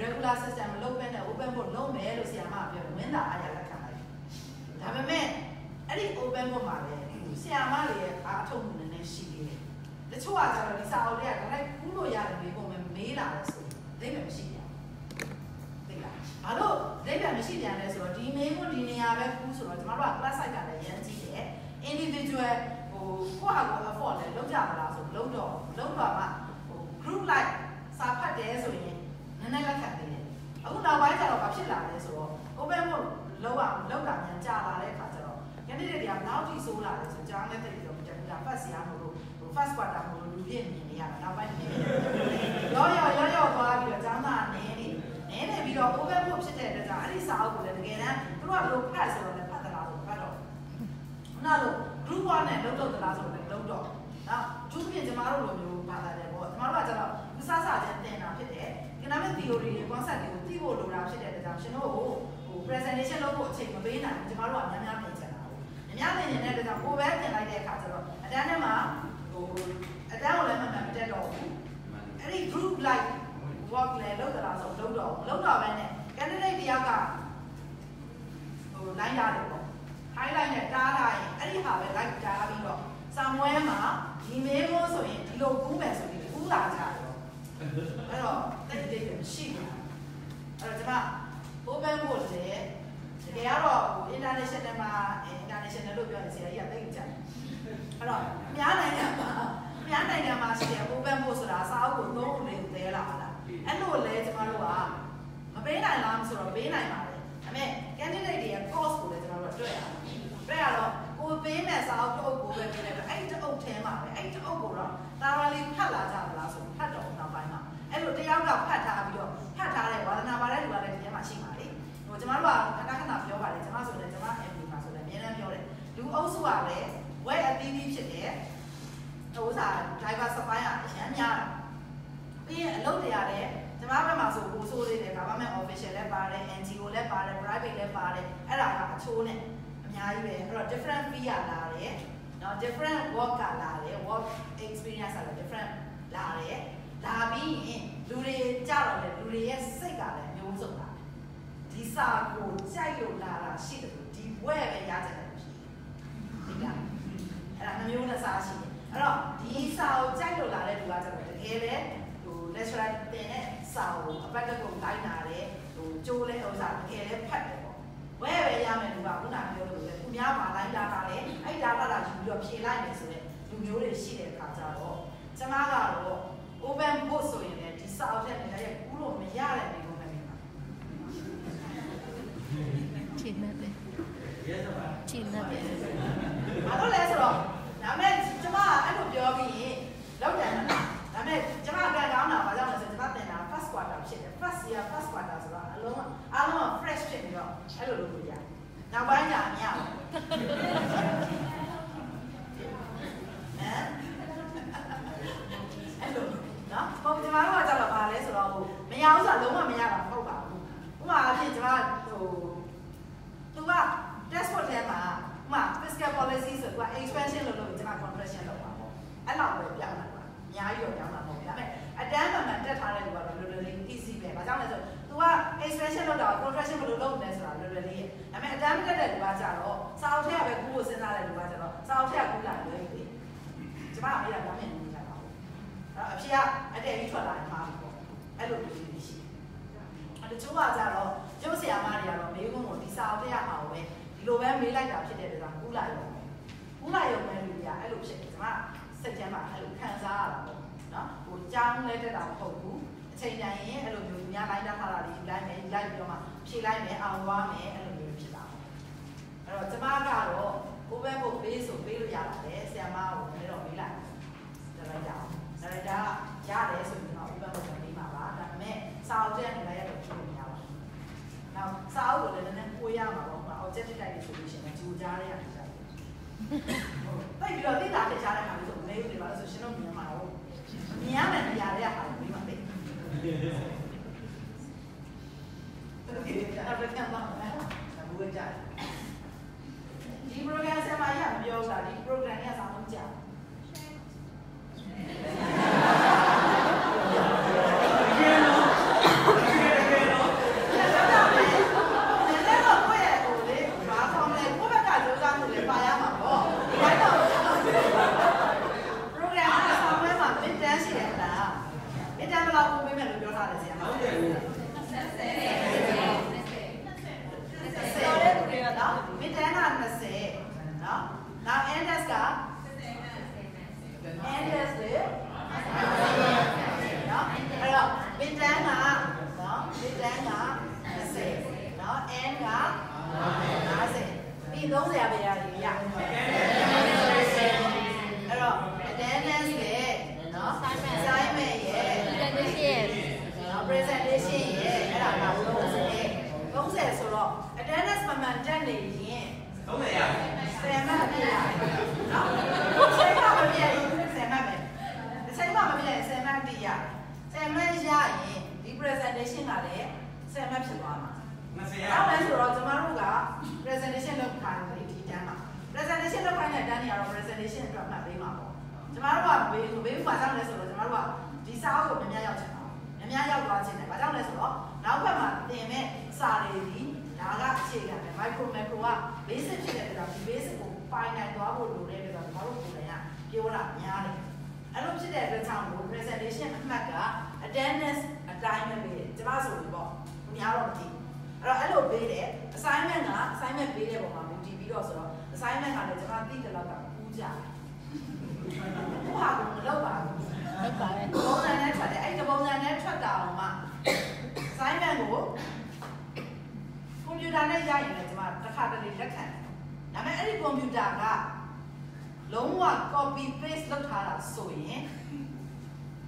regular system မလုပ်ဘဲနဲ့ open book လုပ်မယ်လို့ဆရာမပြောဝင်းတာအားရလက်ခံလိုက်ဒါပေမဲ့အဲ့ဒီ open book မှာလည်းဆရာမတွေရဲ့အားထုတ်မှုနည်းနည်းရှိသေးတယ်တချို့ကကျတော့ဒီစာအုပ်တွေကဒါလိုက်ကူးလို့ရတယ်မေးဖို့မေးလာတယ်ဆိုရင်သိမယ်မရှိဘူးသိလားဘာလို့သိမယ်မရှိပြန်လဲဆိုတော့ဒီမေးဖို့ဒီနေရာပဲကူးဆိုတော့ကျမတို့က class site ကလည်းရမ်းကြည့်တယ် individual ဟိုကိုယ့်ဟာကိုယ် afford လဲလုပ်ကြမလားဆိုလုံးတော့လုံးတော့မှဟို group like စာဖတ်တယ်ဆိုရင် နည်းနည်းလက်ခံသေးတယ်အခုနောက်ပိုင်းကျတော့ဘာဖြစ်လာလဲဆိုတော့ open book လောက်အောင်လောက်တာမြန်ကြာလာတဲ့အခါကျတော့ candidate တွေကနောက်ထိဆိုးလာတယ်ဆိုကြောင်းလည်းသိပြီးတော့ပြန်ပြန် first ရမလို့ first quarter မလို့လူပြည့်မြင်နေရတာနောက်ပိုင်းနေရောရောရောရောသွားပြီးတော့ကျောင်းသားနေနေနေနေပြီးတော့ open book ဖြစ်တဲ့အတွက်ကြောင့်အဲ့ဒီစာအုပ်ကိုလည်းတကယ်တမ်းသူတို့ကလို့ဖတ်ဆိုတော့လည်းဖတ်သလားဆိုဖတ်တော့နောက်လို့ group 1နဲ့လုံးတော့သလားဆိုတော့လည်းလုံးတော့နောက်သူပြင်ကျမတို့လိုမျိုးဘာသာတယ်ပေါ့ကျမတို့ကကျတော့မဆဆချင်းတင်တာဖြစ်တယ် economic theory တွေ concept တွေကိုသိဖို့လိုတာဖြစ်တဲ့အတွက်ကြောင့်ရှင်တို့ကိုဟို presentation လုပ်ဖို့အချိန်မပေးနိုင်ဘူးကျမတို့ကများများပြင်ချင်တာပေါ့အများပြင်နေတဲ့အတွက်ကြောင့်ကိုယ်ပဲပြင်လိုက်တဲ့အခါကျတော့အတန်းထဲမှာဟိုအတန်းကိုလည်းမမှန်မတက်တော့ဘူးအဲ့ဒီ group like work လည်းလုပ်သလားဆိုလုပ်တော့လုပ်တော့ပဲနဲ့ candidate တယောက်ကဟို line ရတယ်ပေါ့ highlight နဲ့တားထားရင်အဲ့ဒီဟာပဲ like တားပြီးတော့စာမွဲမှာဒီမေးဖို့ဆိုရင်ဒီလိုကူးမယ်ဆိုပြီးကူးလာကြတယ်အဲ့တော့တိတ်တိတ်မရှိဘူးအဲ့တော့ကျွန်မ open board လေတကယ်ကတော့ဟို international မှာ international လို့ပြောရင်ဆရာကြီးကသိကြတယ်အဲ့တော့အ များနိုင်ငံမှာအများနိုင်ငံမှာရှိတဲ့ open board ဆိုတာစာအုပ်ကိုသုံးလို့လေသေးလာတာအဲ့လိုလေကျွန်တော်တို့ကမပေးနိုင်လားဆိုတော့ပေးနိုင်ပါတယ်ဒါပေမဲ့ candidate တွေရဲ့ course ကိုလည်းကျွန်တော်တို့တွေ့ရတယ်တွေ့ရတော့ကိုပေးမဲ့စာအုပ်တစ်အုပ်ကိုပဲပေးလိုက်တော့အဲ့ဒီတစ်အုပ်ထဲမှာပဲအဲ့ဒီတစ်အုပ်ကိုတော့တာဝါလေးဖတ်လာကြသလားဆိုဖတ်တော့နောက်ပိုင်းမှာအဲ့လိုတယောက်ကဖတ်ထားပြီးတော့ဖတ်ထားတဲ့ဝါဒနာပါတဲ့လူကလည်းဒီထဲမှာရှိပါလေဟိုကျမတို့ကခဏခဏပြောပါတယ်ကျမဆိုလည်းကျမ MD မှာဆိုလည်းအများနဲ့ပြောတယ်လူအုပ်စုကလည်း ဝဲအသီးသီးဖြစ်တယ်ဟိုစား diversify ရအရင်များတာပြီးရင်အလုပ်တွေရတယ်ကျမဘက်မှာဆိုဟိုဆိုလေးတယ် government official လည်းပါတယ် NGO လည်းပါတယ် private လည်းပါတယ်အဲ့ဒါကအချိုးနဲ့အများကြီးပဲအဲ့တော့ different fee ရလာတယ်နော် different work ကလာတယ် work experience ကလည်း different လာတယ်လာပြီးရင်လူတွေကြတော့လေလူတွေရဲ့စိတ်ကလည်းမျိုးစုံလာတယ်ဒီစာကိုကြိုက်လို့လာတာရှိတယ်ဒီဘွဲပဲရကြတယ်ရှိတယ်ဒီက အဲ့ဒါနှမျိုးနဲ့စာရှိတယ်အဲ့တော့ဒီစာကိုကြိုက်လို့လာတဲ့လူကကျတော့တကယ်ပဲဟို lecturer တင်တဲ့စာကိုအပတ်တစ်ခုလိုက်လာတယ်ဟိုကျိုးလဲဥစ္စာတကယ်လဲဖတ်တယ်ပေါ့ဝဲပဲရမယ်လူကခုနပြောလို့လေသူများပါလိုက်လာတာလေအဲ့ဒါလာတာယူပြီးတော့ဖြေလိုက်မယ်ဆိုတဲ့လူမျိုးတွေရှိတဲ့အခါကျတော့ကျမကတော့ open book ဆိုရင်လည်းဒီစာအုပ်ထဲမှာလည်းကူးလို့မရတဲ့နေကုန်ပဲနေမှာကျင်းနေတယ်ကျင်းနေတယ်။ဘာလို့လဲဆိုတော့ဒါမဲ့ကျမအဲ့လိုပြောပြီးရင်လောက်တယ်နော်။ဒါမဲ့ကျမကန်ကောင်းတာဘာကြောင့်လဲဆိုတော့ကျမတင်တာ first quarter ဖြစ်တယ် first year first quarter ဆိုတော့အလုံးအားလုံး fresh ဖြစ်ပြီးတော့အဲ့လိုလုပ်လို့ရတယ်။နောက်ပိုင်းကျမရဘူး။ဟမ်အဲ့လိုနော်ဟိုကျမတို့ကကြောက်တော့ပါလဲဆိုတော့ဟိုမရဘူးဆိုတော့လုံးဝမရတာမဟုတ်ပါဘူးဥပမာအဖြစ်ကျမဟိုသူက test for ထဲမှာဥပမာ fiscal policy ဆိုတော့ expansion လုပ်လို့ကျမ contraction လုပ်ပါပေါ့အဲ့လောက်ပဲပြောင်းလာတာအများကြီးတော့ပြောင်းလာမဟုတ်ဘူးဒါပေမဲ့အတန်းမှန်မှန်တက်ထားတဲ့လူကတော့လွယ်လွယ်လေး easy ပဲဘာကြောင့်လဲဆိုတော့ तू က expansion လုပ်တာ contraction ဘယ်လိုလုပ်လဲဆိုတာလွယ်လွယ်လေးရဲ့ဒါပေမဲ့အတန်းမတက်တဲ့လူကကြတော့စာအုပ်ထဲကပဲကူးဖို့စဉ်းစားတဲ့လူကကြတော့စာအုပ်ထဲကကူးလာတယ်လေကျမကမေးတာဒါမှမဟုတ်ဘူးအဲ့အဖေကအတဲ့ကြီးထွက်လာတယ်မှာပေါ့အဲ့လိုမျိုးလေးရှိတယ်တချို့ ကကြတော့ကျုပ်ဆရာမတွေကတော့မေးခွန်းကိုဒီစာအုပ်ထဲရအောင်ပဲဒီလိုပဲမေးလိုက်တာဖြစ်တဲ့အတွက်ကူးလာရုံပဲကူးလာရုံပဲလူတွေကအဲ့လိုဖြစ်တယ်ကျမစိတ်ထဲမှာအဲ့လိုခံစားရတာပေါ့နော်ဟိုကြောင်းလဲတက်တာမဟုတ်ဘူးအချိန်တိုင်းရင်အဲ့လိုမျိုးများလိုက်တာထားတာလေးယူလိုက်မယ်ယူလိုက်ပြီးတော့မှဖြေလိုက်မယ်အောင်သွားမယ်အဲ့လိုမျိုးဖြစ်လာတယ်အဲ့တော့ကျမကတော့ကိုပဲဖို့ပေးဆိုပေးလို့ရပါတယ်ဆရာမကိုလည်းတော့မေးလိုက်တယ်ဒါလိုက်ကြအောင်ဒါလိုက်တာရတယ်ဆိုရင်တော့ဥပမာကိုပေးမှာပါဒါပေမဲ့စာအုပ်ထဲကနေလည်းရတော့ချိုးမရပါဘူး နောက်စာအုပ်ကိုလည်းနည်းနည်းကိုရမှာပေါ့ကွာ objective type solution နဲ့ဂျူကြားရရတယ်ဟုတ်တိုက်ပြီးတော့တိတာထည့်ချတဲ့ခါမျိုးဆိုမလေးတွေပါလို့ဆိုရှင်တို့မြင်မှာတော့မြင်ရမယ်နေရာတွေကဟာပြီးပါလေတကယ်အဲ့ဒါကမှမဟုတ်ဘူးကြာဒီ program ဆရာမရပြောတာဒီ program ကစာလုံးကြာ လုပ်ပေးမယ်လို့ပြောထားတယ်ဆရာဟုတ်တယ်ဆော်ရဲသူတွေကနော်မစ်တန်းက20နော်နောက် NS က NS လေနော်အဲ့တော့မစ်တန်းကနော်မစ်တန်းက20နော် N က50ပြီး30ရပါရည်ရအဲ့တော့ attendance လေနော် assignment ရဲ့ presentation နော် presentation ရဲ့အဲ့ဒါက30 30ဆိုတော့ attendance မှန်မှန်တက်နေရင်30ရဆယ်မှတ်ပြရနော်ဆယ်မှတ်မပြရင်ဆယ်မှတ်ပဲဆယ်မှတ်မပြရင်ဆယ်မှတ်ပြရဆယ်မှတ်ရရင်ဒီ presentation ကလည်းဆယ်မှတ်ဖြစ်သွားမှာအဲ့ဒါဆိုတော့ကျမတို့က presentation လုပ်ခိုင်းတယ်ဒီတန်းမှာ presentation လုပ်ခိုင်းတဲ့တန်းတွေကတော့ presentation အတွက်မှတ်ပေးမှာပေါ့ကျမတို့ကဘေးဘေးဘာကြောင့်လဲဆိုတော့ကျမတို့ကဒီစာအုပ်ကိုများများရောက်ချင်တာများများရောက်သွားချင်တယ်ဘာကြောင့်လဲဆိုတော့နောက်ဘက်မှာသင်မဲ့ စာတွေဒီဒါကအခြေခံပဲ micro macro က basic ဖြစ်တဲ့အတွက်ဒီ basic ကိုပိုင်နိုင်သွားဖို့လိုတဲ့အတွက်ကျမတို့ကိုယ်တိုင်ကပြောတာများတယ်အဲ့လိုဖြစ်တဲ့အတွက်ကြောင့်လို့ presentation အမှတ်က attendance အတိုင်းပဲပေးတယ်ကျမဆိုပြီးပေါ့များတော့မသိအဲ့တော့အဲ့လိုပေးတယ် assignment က assignment ပေးတဲ့ပုံမှာမူတည်ပြီးတော့ဆိုတော့ assignment ကလည်းကျမသိတဲ့လောက်ကပူးကြတယ်ဟိုဟာကမလုပ်ပါဘူးဟုတ်ပါရဲ့ပုံစံနဲ့ထွက်တယ်အဲ့ဒီပုံစံနဲ့ထွက်တာအောင်မှ assignment ကို ကွန်ပျူတာနဲ့ရရင်လည်းကျွန်မတစ်ခါတလေလက်ခံတယ်ဒါပေမဲ့အဲ့ဒီကွန်ပျူတာကလုံးဝ copy paste လုပ်ထားတာဆိုရင်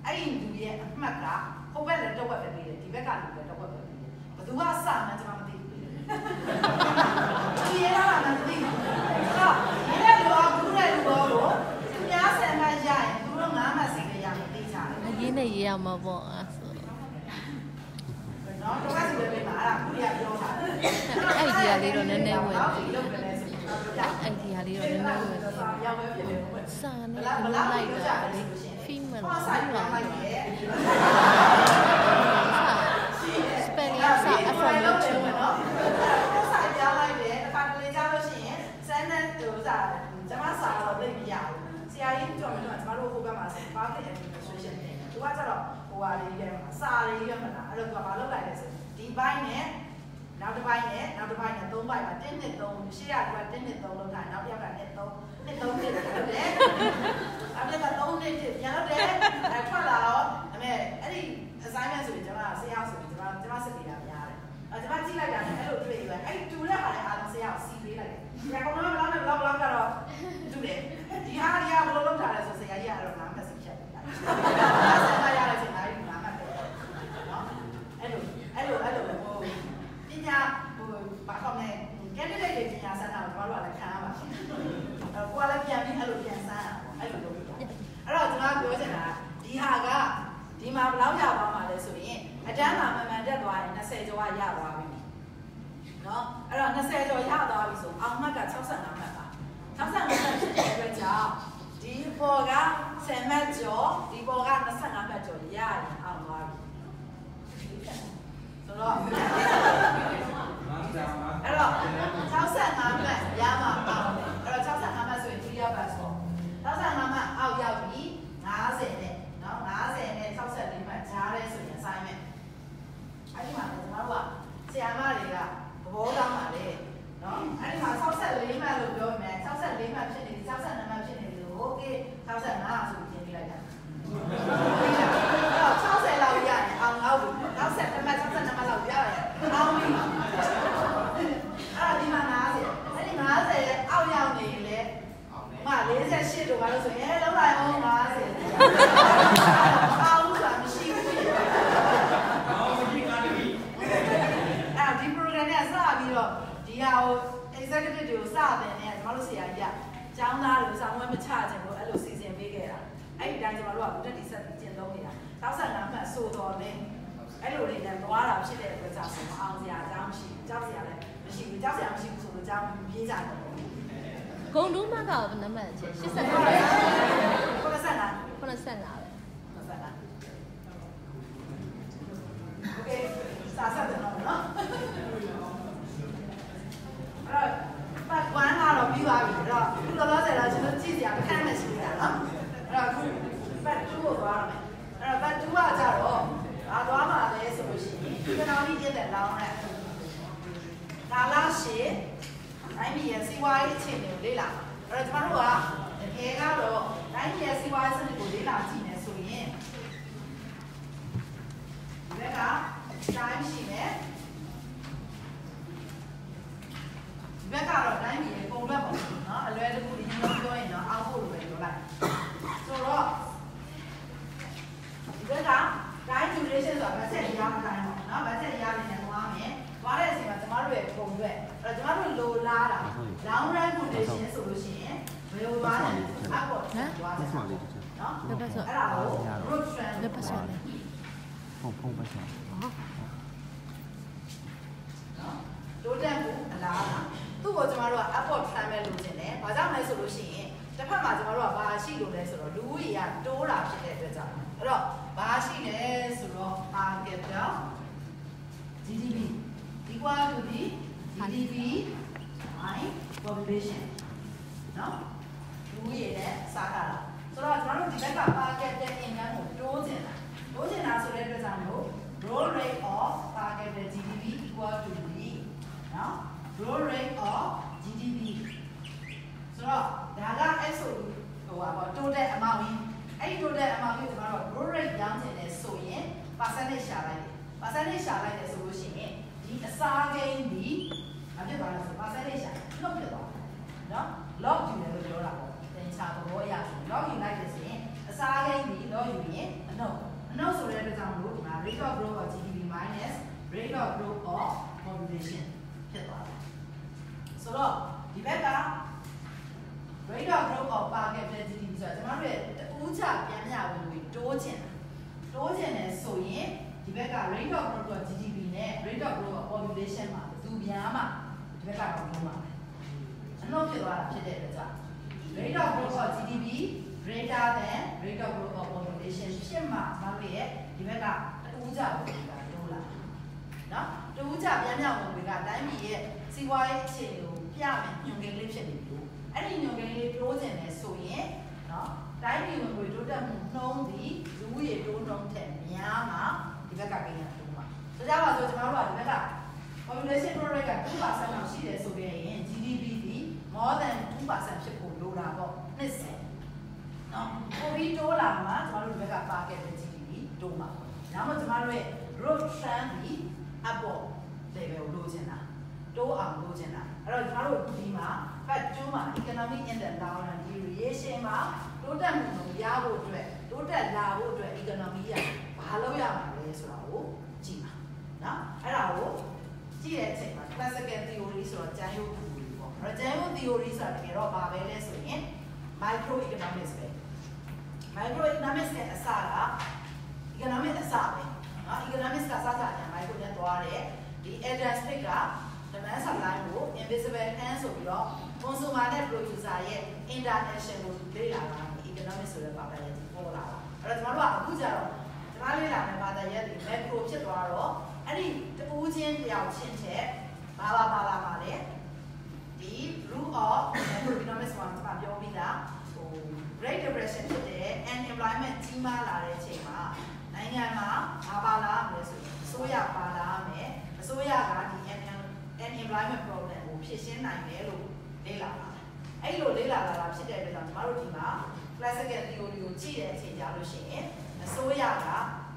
အဲ့ဒီလူရဲ့အမှတ်ကဟိုဘက်လည်းတစ်ဝက်ပဲပေးတယ်ဒီဘက်ကလူလည်းတစ်ဝက်ပဲပေးတယ်ဘယ်သူကစမှန်းကျွန်မမသိဘူးဒီရတာမှမသိဘူးဟာဒီတဲ့လူကဘူးတဲ့လူတော့ကိုသူများဆယ်မှတ်ရရင်သူတို့ငါးမှတ်စီပဲရမယ်သိကြတယ်အရင်နဲ့ရေးရမှာပေါ့အဲ့ဆို နော်တော့စီပဲပေးမှာအဲ့ဒါခုရပြောတာအဲ့ဒီဟာလေးတော့နည်းနည်းဝင်လောက်လုပ်ကြလဲဆိုပြီးတော့ပြောတာအဲ့ဒီဟာလေးတော့နည်းနည်းဝင်စာရောက်ပဲဖြစ်တယ်ဘယ်စာနဲ့လိုက်တာလေ female ဟောလား ဆိုင် ဟုတ် ပြော လား လိုက်ရဲ့ spelling စာ affirmation နော်ဟောဆိုင်ပြောလိုက်တယ်တစ်ခါတလေကြားလို့ရှိရင် sentence ဟိုစာကျမစာတော့သိမရဘူးဆရာကြီးကြော်မယ်တော့ကျမတို့ဟိုဘက်မှာဆို public administration နဲ့သူကကျတော့ ဟိုဟာလေးရဲ့စာလေးရဲ့မလားအဲ့တော့သူကမလုပ်လိုက်လဲဆိုဒီဘိုင်းနဲ့နောက်တစ်ပိုင်းနဲ့နောက်တစ်ပိုင်းနဲ့သုံးပိုင်းမှာ1နှစ်3ရှေ့ရက1နှစ်3လောက်ထားနောက်တစ်ယောက်က1 3နှစ်3နှစ်လုပ်တယ်ဟုတ်တယ်အပြက်က3နှစ်ပြန်လုပ်တယ်အဲထွက်လာတော့အမေအဲ့ဒီ assignment ဆိုရင်ကျွန်တော်ဆရာဆိုရင်ကျွန်တော်ကျွန်တော်စစ်နေတာများတယ်အဲကျွန်တော်ကြည့်လိုက်တာလည်းအဲ့လိုတွေ့ရွယ်အဲ့ဒီတူတဲ့ဟာလည်းအားလုံးဆရာကိုစီးပေးလိုက်တယ်ဆရာကတော့ ပေါ်က10မှတ်ကျော်ဒီပေါ်က25မှတ်ကျော်ရတယ်အောင်သွားပြီဆိုတော့အဲ့တော့65မှတ်ရမှာပေါ့အဲ့တော့65မှတ်ဆိုရင်3 pass ပေါ့65မှတ်အောက်ရောက်ပြီ90နဲ့เนาะ90နဲ့64မှတ်ကြားရဲဆိုရင် assignment အဲ့ဒီမှာကျွန်တော်တို့ကဆရာမတွေကသဘောကောင်းပါလေเนาะအဲ့ဒီမှာ64မှတ်လို့ပြောမယ်64မှတ်ဖြစ်နေ64他在南二十天来讲。 ကြောက်စရာမရှိဘူးဆိုတော့အကြောင်းပြေးကြတယ်ဂုံတူးမကဘယ်နှမှတ်ချက်85ကိုယ်ဆက်လာ85 ပြည်ရဲ့စီးပွားရေးအခြေအနေကိုလေ့လာအဲ့တော့ကျမတို့ကတကယ်ကတော့တိုင်းပြည်ရဲ့စီးပွားရေးစနစ်ကိုလေ့လာကြည့်နေဆိုရင်ဒီဘက်ကတိုင်းရှိမယ် trend ဘယ်ဘက်ဆိုလဲ Phone, phone, phone. နော်တိုးတက်မှုအလားအလာသူ့ကိုကျမတို့က upward trend ပဲလုပ်ခြင်းတယ်။ဘာကြောင့်လဲဆိုလို့ရှိရင်တစ်ဖက်မှာကျမတို့ကဘာရှိလို့လဲဆိုတော့လူဦးရေကတိုးတာဖြစ်တဲ့အတွက်ကြောင့်အဲ့တော့ဘာရှိလဲဆိုတော့ market down GDP equal to the GDP by population နော်လူဦးရေနဲ့စားတာလားဆိုတော့ကျမတို့ဒီဘက်က market တဲ့ income ကိုတိုးခြင်းလားတိုးခြင်းလားဆိုတဲ့အတွက်ကြောင့်မို့ growth rate of targeted GDP equal to the နော် growth rate of GDP ဆိုတော့ဒါက S ဆိုဟိုပါပေါ့ total amount ကြီးအဲ့ဒီ total amount ကြီးကျွန်တော်တို့ growth rate ပြောင်းချင်တယ်ဆိုရင် percentage ရှာလိုက်တယ် percentage ရှာလိုက်တယ်ဆိုလို့ရှိရင်ဒီအစားကိန်းဒီမဖြစ်သွားလို့ဆို percentage ရှာလွတ်ဖြစ်သွားတယ်နော် log ယူတယ်လို့ပြောတာပေါ့သင်္ချာသဘောအရဆို log ယူလိုက်တယ်ဆိုရင်အစားကိန်းဒီ log ယူရင်အနှုတ်အနှုတ်ဆိုတဲ့အတွက်ကြောင့်မလို့ဒီမှာ rate of growth of GDP minus rate of growth of population ဖြစ်သွားတယ်ဆိုတော့ ဒီဘက်က rate of growth of per capita GDP ဆိုတာကျွန်တော်တို့ရဲ့တူးချပြန်မြဝင်ဝင်တိုးချင်တာတိုးချင်တယ်ဆိုရင်ဒီဘက်က rate of growth of GDP နဲ့ rate of growth of population မှာဘယ်သူများမှဒီဘက်ကတော့လုံးပါမယ်အနှုတ်ဖြစ်သွားတာဖြစ်တဲ့အတွက်ကြောင့် rate of growth of GDP greater than rate of growth of population ဖြစ်မှာကျွန်တော်တို့ရဲ့ဒီဘက်ကတူးချဝင်ဝင်ကတိုးလာနော်တူးချပြန်မြဝင်ဝင်ကတိုင်းပြည်ရဲ့စီးပွားရေးအခြေအနေကို ပြမယ်ညွှန်ကိန်းလေးဖြစ်နေပြီလို့အဲ့ဒီညွန်ကိန်းလေးတိုးကျင်တယ်ဆိုရင်နော်တိုင်းပြည်ဝင်ငွေတိုးတက်မှုနှုံးသည်လူဦးရေတိုးနှုံးထက်များမှာဒီဘက်ကကိန်းကတိုးမှာဒါကြောင့်ပါဆိုကျွန်တော်တို့ကဒီဘက်က population growth rate က2%လောက်ရှိတယ်ဆိုရင် GDP သည် more than 2%ဖြစ်ဖို့လိုတာပေါ့နှစ်စဉ်နော်ပိုပြီးတိုးလာမှာကျွန်တော်တို့ဒီဘက်က target တဲ့ GDP တိုးမှာဒါမှမဟုတ်ကျွန်တော်တို့ရဲ့ growth trend သည် upward level ကိုလိုချင်တာတိုးအောင်လိုချင်တာ အဲ့တော့ကျွန်တော်တို့ဒီမှာ but 2မှာ economic in the long run ဒီရေရှည်မှာတိုးတက်မှုကိုရဖို့အတွက်တိုးတက်လာဖို့အတွက် economy ရဘာလုပ်ရမှာလဲဆိုတာကိုကြည့်ပါနော်အဲ့ဒါကိုကြည့်တဲ့အချိန်မှာ classical theory ဆိုတော့ကျန်ရုပ် theory ပေါ့အဲ့တော့ကျန်ရုပ် theory ဆိုတာတကယ်တော့ဘာပဲလဲဆိုရင် micro economics ပဲ micro economics ရဲ့အစက economic အစပဲနော် economics ကစစညာ micro နဲ့သွားတယ်ဒီ Adam Smith က demand supply ကို invisible hand ဆိုပြီးတော့ consumer နဲ့ producer ရဲ့ interaction ကိုလေ့လာတာ economics ဆိုတဲ့ဘာသာရပ်ကြီးပေါ်လာတာအဲ့တော့ကျွန်တော်တို့ကအခုကျတော့ကျွန်တော်လေ့လာတဲ့ဘာသာရပ်ဒီ macro ဖြစ်သွားတော့အဲ့ဒီတူးချင်းတယောက်ချင်းချက်ဘာဘာဘာလာပါလဲဒီ rule of macroeconomics မှာကျွန်တော်ပြောပြီးသားဟို Great Depression ဖြစ်တဲ့ unemployment ကြီးမားလာတဲ့အချိန်မှာနိုင်ငံမှာဘာပါလာမလဲဆိုရင်အစိုးရပါလာမယ်အစိုးရက ဒီ unemployment problem ကိုဖြေရှင်းနိုင်တယ်လို့လေ့လာတာအဲ့လိုလေ့လာလာတာဖြစ်တဲ့အတွက်ကြောင့်ကျွန်တော်တို့ဒီမှာ classical theory ကိုကြည့်တဲ့အချိန်ကြာလို့ရှိရင်အစိုးရက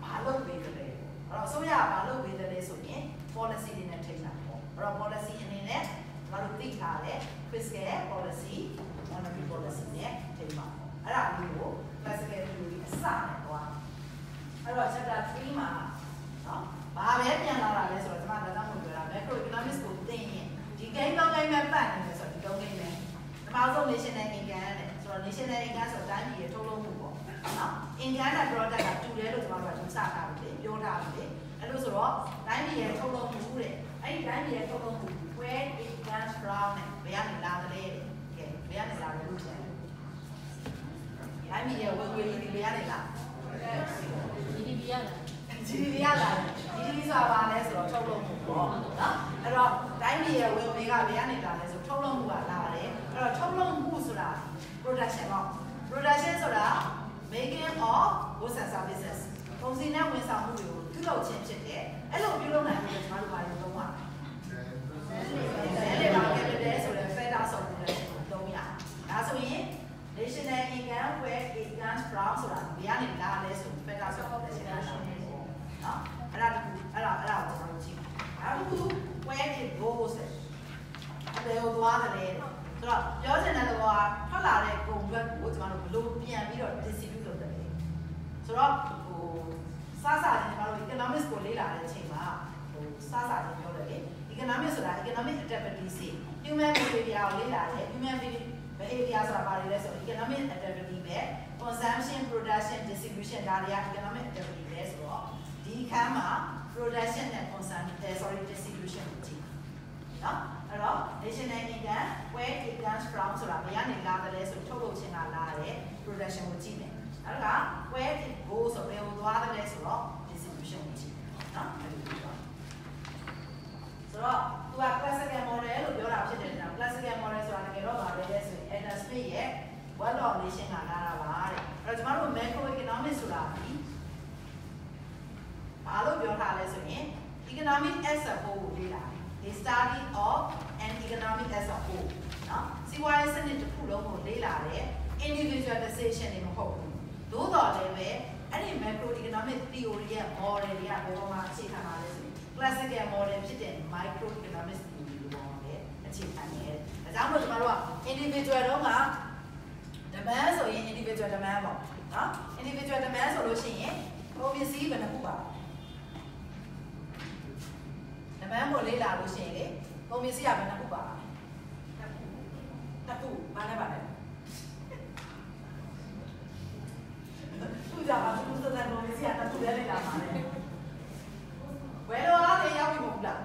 ဘာလုပ်ပေးတယ်လဲအဲ့တော့အစိုးရကဘာလုပ်ပေးတယ်လဲဆိုရင် policy တွေနဲ့ထိတ်တာပေါ့အဲ့တော့ policy အနေနဲ့ကျွန်တော်တို့သိထားတယ် fiscal policy monetary policy နဲ့ထိတ်ပါပေါ့အဲ့ဒါမျိုးကို classical theory အစနဲ့တော့အဲ့တော့ chapter GDP ရတယ်လား GDP ရလား GDP ရလား GDP ဆိုတာဘာလဲဆိုတော့ထုတ်လုပ်မှုပေါ့နော်အဲ့တော့တိုင်းပြည်ရဲ့ဝင်ငွေကဘယ်ကနေလာလဲဆိုထုတ်လုပ်မှုကလာတယ်အဲ့တော့ထုတ်လုပ်မှုဆိုတာ production ပေါ့ production ဆိုတာ making of goods and services ပုံစံနဲ့ဝန်ဆောင်မှုတွေကိုပြုလုပ်ခြင်းဖြစ်တယ်အဲ့လိုပြုလုပ်နိုင်လို့ကျွန်တော်တို့ဘာတွေလုပ်ရလဲ သွားတယ်ဆိုတော့ပြောချင်တဲ့သဘောကထွက်လာတဲ့ကုန်ဘက်ကိုကျမတို့ဘလို့ပြန်ပြီးတော့ distribute လုပ်တယ်ဆိုတော့ဟိုစားစားချင်းကျမတို့ economics ကိုလေ့လာတဲ့အချိန်မှာဟိုစားစားချင်းပြောတယ်လေ economics ဆိုတာ economic activity စီ human behavior ကိုလေ့လာတယ် human behavior ဆိုတာဘာတွေလဲဆိုတော့ economic activity ပဲ consumption production distribution ဒါတွေက economic activity ပဲဆိုတော့ဒီအခါမှာ production နဲ့ consumption sorry distribution ကိုကြည့် နော်အဲ့တော့ national income where it comes from ဆိုတာဘယ်ကနေလာတယ်လဲဆိုထုတ်လုပ်ခြင်းကလာတယ် production ကိုကြည့်မယ်အဲ့ဒါက where it goes ဆိုဘယ်ကိုသွားတယ်လဲဆိုတော့ distribution ကိုကြည့်နော်အဲ့ဒီလိုပါဆိုတော့သူက classical model လို့ပြောတာဖြစ်တယ်နော် classical model ဆိုတာတကယ်တော့ဗာလဲလဲဆိုရင် Adam Smith ရဲ့ world of nation ကလာတာပါတဲ့အဲ့တော့ကျမတို့ macroeconomics ဆိုတာဒီဘာလို့ပြောထားလဲဆိုရင် economic as a whole ကိုလေ့လာတယ် the study of an economic as a whole နော်စီးပွားရေးစနစ်တစ်ခုလုံးကိုလေ့လာတဲ့ individual decision တွေမဟုတ်ဘူးသို့တော်လည်းပဲအဲ့ဒီ macro economic theory ရဲ့ model တွေကဘယ်ပေါ်မှာအခြေခံပါလဲဆိုရင် classical model ဖြစ်တဲ့ micro economic theory လို့ပေါ်မှာလည်းအခြေခံနေတယ်ဒါကြောင့်မို့ကျွန်တော်တို့က individual တော့က demand ဆိုရင် individual demand ပေါ့နော် individual demand ဆိုလို့ရှိရင်ပုံပစ္စည်းဘယ်နှခုပါ demand ကိုလေ့လာလို့ရှိရင်လေပုံပစ္စည်းကဘယ်နှခုပါတစ်ခုဘာလဲပါလဲသူကြပါသူစတဲ့ပုံပစ္စည်းကတစ်ခုလေ့လာပါလေဝယ်တော့အားလည်းရောက်ပြီမဟုတ်လား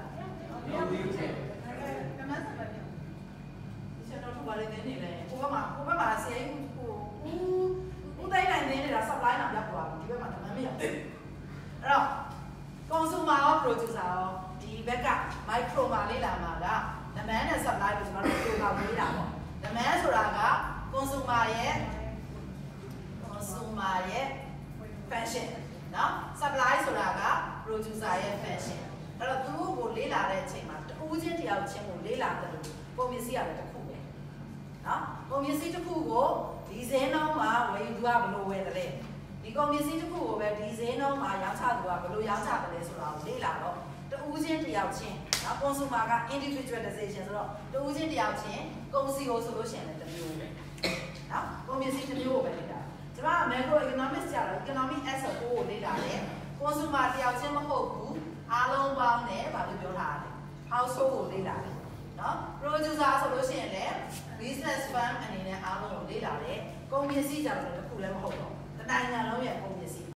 ရောက်ပြီတဲ့ ဒီချက်တော့ဘာလဲနေနေလဲကိုဘက်မှာကိုဘက်မှာဆဲဟိုဦးဦးတိုင်းနိုင်နေနေတာ supply နာရောက်သွားပြီဒီဘက်မှာ demand မရောက်ဘူးအဲ့တော့ consumer ရော producer ရောဒီဘက်က micro မှာလေးလာမှာက demand နဲ့ supply ကိုကျွန်တော်တို့ပြောပါလေးတာပေါ့ demand ဆိုတာက consumer ရဲ့ consumer ရဲ့ fashion နော် supply ဆိုတာက producer ရဲ့ fashion အဲ့တော့သူတို့ကိုလေးလာတဲ့အချိန်မှာတူးချင်းတယောက်ချင်းကိုလေးလာတယ်လို့ပုံပစ္စည်းရတယ်တစ်ခုပဲ နော်ပုံပစ္စည်းတစ်ခုကိုဒီဈေးနှုန်းမှာဝယ်ယူသူကဘယ်လိုဝယ်တယ်လဲဒီကုန်ပစ္စည်းတစ်ခုကိုပဲဒီဈေးနှုန်းမှာရောင်းချသူကဘယ်လိုရောင်းချတယ်လဲဆိုတာကိုလေ့လာတော့တူးချင်းတယောက်ချင်းနော် consumer က individual decision ဆိုတော့တူးချင်းတယောက်ချင်းကုန်စည်ကိုဆိုလို့ရှိရင်လည်းတစ်မျိုးပဲနော်ကုန်ပစ္စည်းတစ်မျိုးကိုပဲလေ့လာကျွန်မ macro economics ကျတော့ economic as a whole ကိုလေ့လာတယ် consumer တယောက်ချင်းမဟုတ်ဘူးအားလုံးပေါင်းတယ်ဗာလို့ပြောထားတယ် household ကိုလေ့လာတယ် နော် producer ဆိုလို့ရှိရင်လည်း business firm အနေနဲ့အားလုံးကိုလေ့လာတယ်ကုန်ပစ္စည်းကြတော့တစ်ခုလည်းမဟုတ်တော့တနိုင်ငံလုံးရဲ့ကုန်ပစ္စည်း